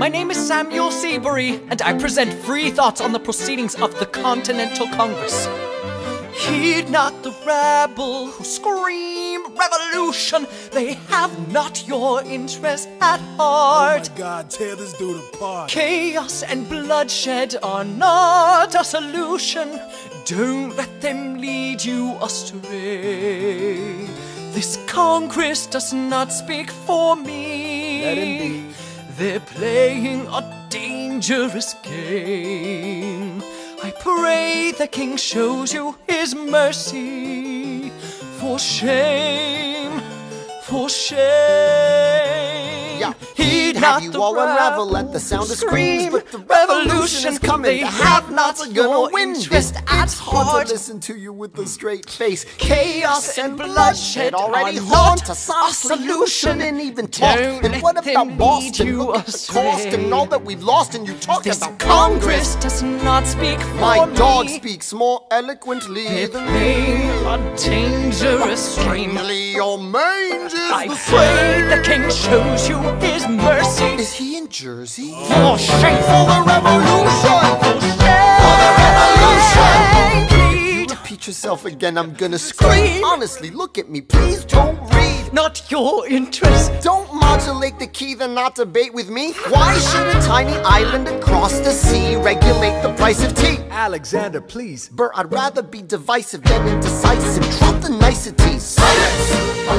My name is Samuel Seabury, and I present free thoughts on the proceedings of the Continental Congress. Heed not the rabble who scream revolution. They have not your interest at heart. Oh my God, tear this dude apart. Chaos and bloodshed are not a solution. Don't let them lead you astray. This Congress does not speak for me. Let him be. They're playing a dangerous game. I pray the King shows you his mercy. For shame, for shame. Yeah, Heed have not you all unravel at the sound of screams, but the is coming. They The have not are gonna win. interest at heart. to listen to you with a straight face. Chaos and bloodshed already haunt us. a solution. shouldn't even talk. And what about Boston? you Look at the cost and all that we've lost, and you talk This about Congress does not speak for My me. dog speaks more eloquently They're than playing a dangerous. Strangely, your mange is I the pray same. the King shows you his mercy. Is he in Jersey? For shame, For the revolution! for. Plead Repeat yourself again, I'm gonna scream. Scream. Honestly, look at me, please don't read. not your interest. Don't modulate the key, then not debate with me. Why should a tiny island across the sea regulate the price of tea? Alexander, please. Burr, I'd rather be divisive than indecisive. Drop the niceties. A